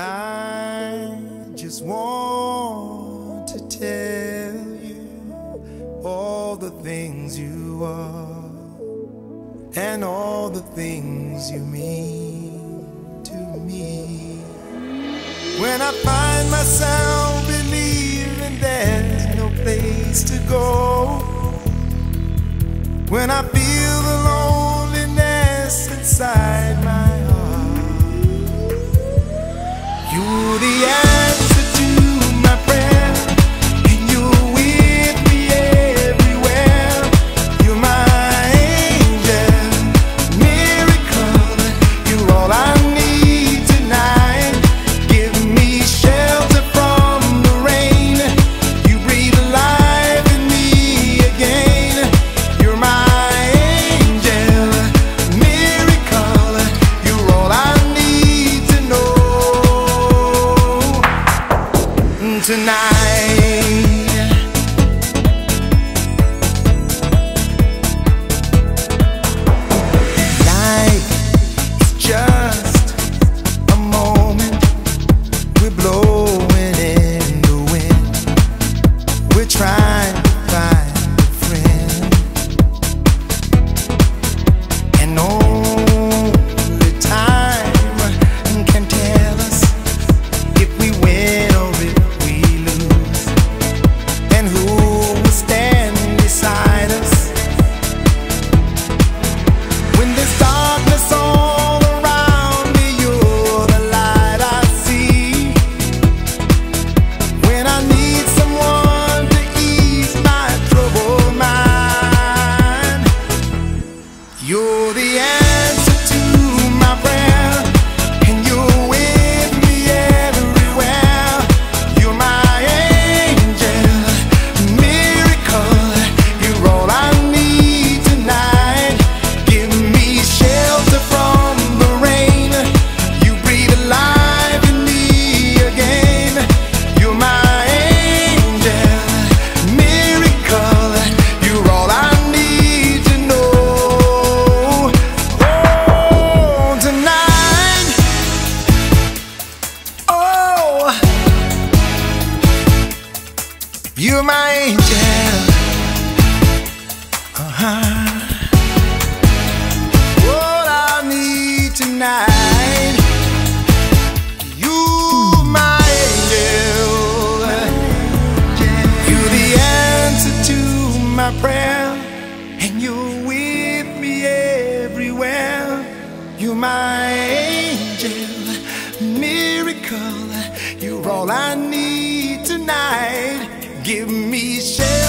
I just want to tell you all the things you are and all the things you mean to me. When I find myself believing there's no place to go, when I feel the loneliness inside. tonight. and you're with me everywhere. You're my angel, miracle. You're all I need tonight. Give me shelter.